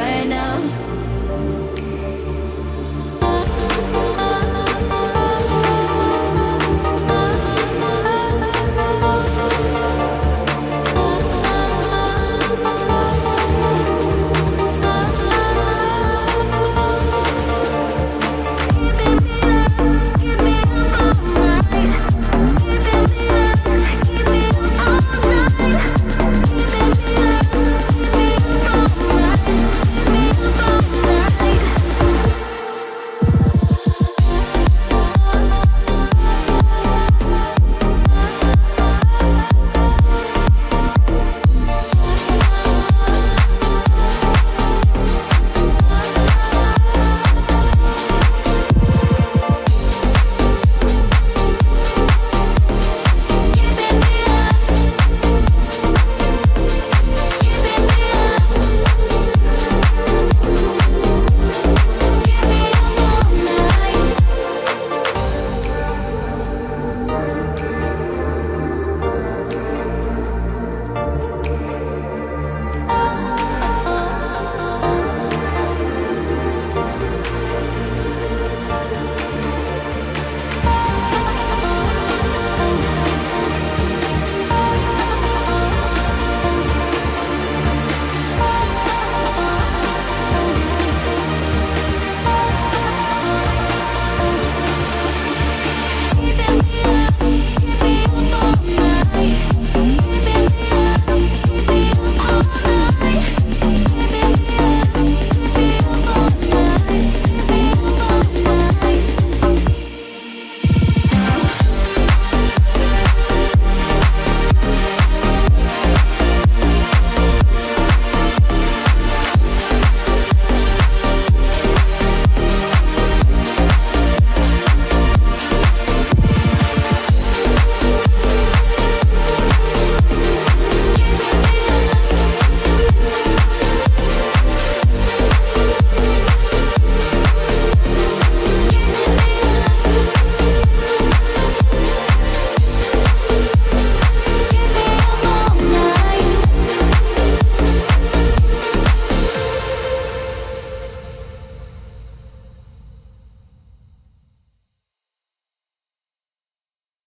right now.